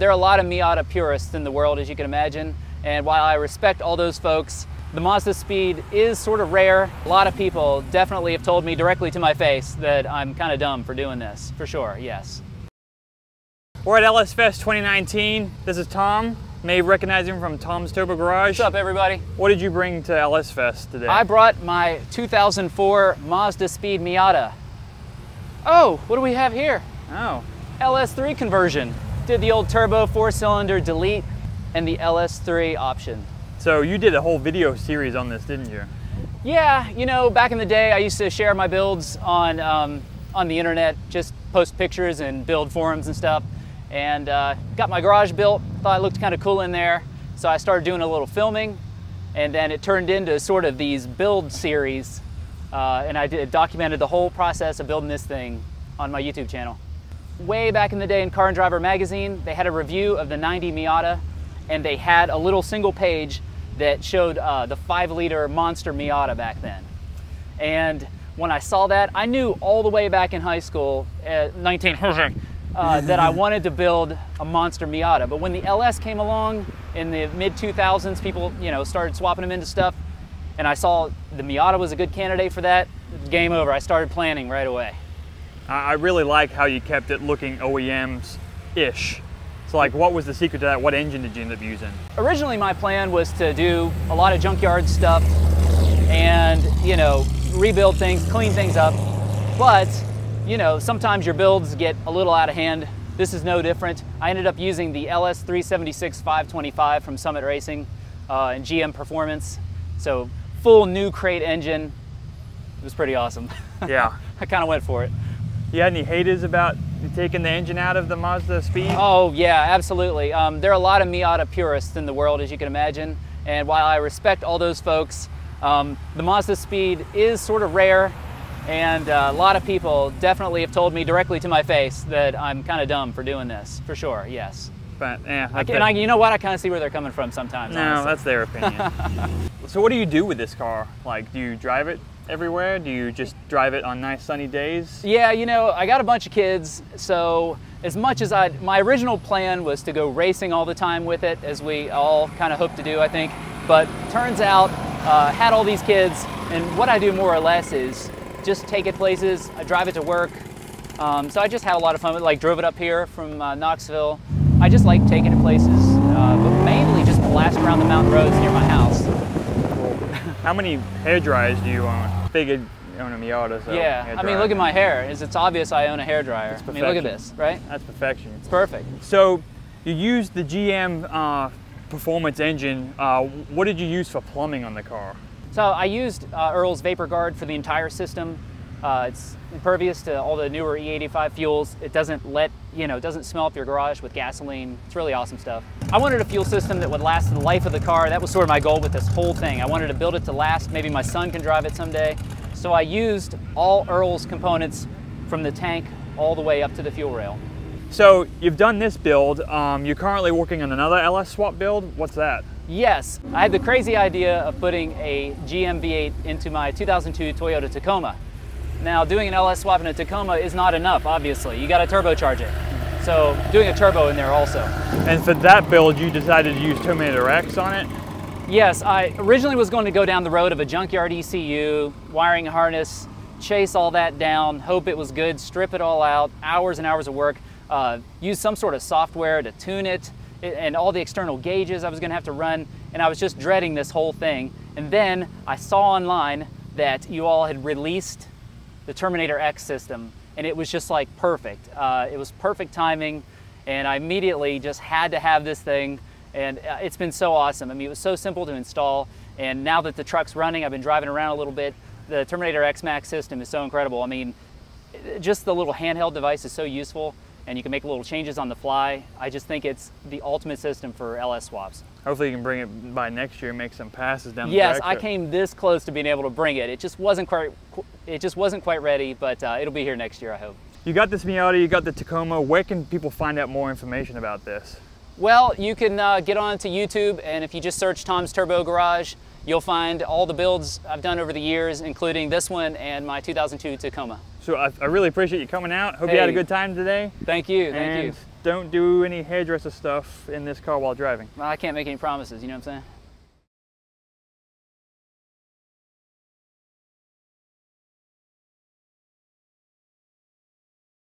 there are a lot of Miata purists in the world, as you can imagine. And while I respect all those folks, the Mazda Speed is sort of rare. A lot of people definitely have told me directly to my face that I'm kind of dumb for doing this, for sure, yes. We're at LS Fest 2019. This is Tom. May recognize him from Tom's Turbo Garage. What's up, everybody? What did you bring to LS Fest today? I brought my 2004 Mazda Speed Miata. Oh, what do we have here? Oh. LS3 conversion. Did the old turbo four cylinder delete and the LS3 option. So you did a whole video series on this, didn't you? Yeah, you know, back in the day, I used to share my builds on um, on the internet, just post pictures and build forums and stuff and uh, got my garage built. Thought it looked kind of cool in there, so I started doing a little filming, and then it turned into sort of these build series, uh, and I did, documented the whole process of building this thing on my YouTube channel. Way back in the day in Car and Driver magazine, they had a review of the 90 Miata, and they had a little single page that showed uh, the five liter monster Miata back then. And when I saw that, I knew all the way back in high school, at 19, uh, that I wanted to build a monster Miata. But when the LS came along in the mid 2000s, people you know started swapping them into stuff, and I saw the Miata was a good candidate for that. Game over. I started planning right away. I really like how you kept it looking OEMs-ish. So like, what was the secret to that? What engine did you end up using? Originally, my plan was to do a lot of junkyard stuff and, you know, rebuild things, clean things up. But you know, sometimes your builds get a little out of hand. This is no different. I ended up using the LS376 525 from Summit Racing uh, and GM Performance. So full new crate engine. It was pretty awesome. Yeah. I kind of went for it. You had any haters about taking the engine out of the Mazda Speed? Oh yeah, absolutely. Um, there are a lot of Miata purists in the world, as you can imagine. And while I respect all those folks, um, the Mazda Speed is sort of rare and uh, a lot of people definitely have told me directly to my face that I'm kind of dumb for doing this, for sure, yes. But, yeah. I, and I, you know what? I kind of see where they're coming from sometimes. No, honestly. that's their opinion. so what do you do with this car? Like, do you drive it everywhere? Do you just drive it on nice sunny days? Yeah, you know, I got a bunch of kids, so as much as I, my original plan was to go racing all the time with it, as we all kind of hope to do, I think. But turns out, uh, had all these kids, and what I do more or less is just take it places. I drive it to work. Um, so I just had a lot of fun like drove it up here from uh, Knoxville. I just like taking it places, uh, but mainly just blast around the mountain roads near my house. How many hair dryers do you own? Figured you own a Miata, so Yeah, I mean, look at my hair. It's, it's obvious I own a hair dryer. I mean, look at this, right? That's perfection. It's perfect. So you used the GM uh, performance engine. Uh, what did you use for plumbing on the car? So I used uh, Earl's Vapor Guard for the entire system. Uh, it's impervious to all the newer E85 fuels. It doesn't let, you know, it doesn't smell up your garage with gasoline. It's really awesome stuff. I wanted a fuel system that would last the life of the car. That was sort of my goal with this whole thing. I wanted to build it to last. Maybe my son can drive it someday. So I used all Earl's components from the tank all the way up to the fuel rail. So you've done this build. Um, you're currently working on another LS swap build. What's that? Yes, I had the crazy idea of putting a GM V8 into my 2002 Toyota Tacoma. Now, doing an LS swap in a Tacoma is not enough, obviously. You got to turbocharge it. So, doing a turbo in there also. And for that build, you decided to use Terminator X on it? Yes, I originally was going to go down the road of a junkyard ECU, wiring harness, chase all that down, hope it was good, strip it all out, hours and hours of work, uh, use some sort of software to tune it, and all the external gauges I was gonna have to run, and I was just dreading this whole thing. And then I saw online that you all had released the Terminator X system, and it was just like perfect. Uh, it was perfect timing, and I immediately just had to have this thing, and uh, it's been so awesome. I mean, it was so simple to install, and now that the truck's running, I've been driving around a little bit, the Terminator X Max system is so incredible. I mean, just the little handheld device is so useful and you can make little changes on the fly. I just think it's the ultimate system for LS swaps. Hopefully you can bring it by next year and make some passes down yes, the Yes, I came this close to being able to bring it. It just wasn't quite, it just wasn't quite ready, but uh, it'll be here next year, I hope. You got this Miata, you got the Tacoma. Where can people find out more information about this? Well, you can uh, get on to YouTube, and if you just search Tom's Turbo Garage, you'll find all the builds I've done over the years, including this one and my 2002 Tacoma. So I, I really appreciate you coming out. Hope hey, you had a good time today. Thank you. Thank and you. don't do any hairdresser stuff in this car while driving. Well, I can't make any promises, you know what I'm saying?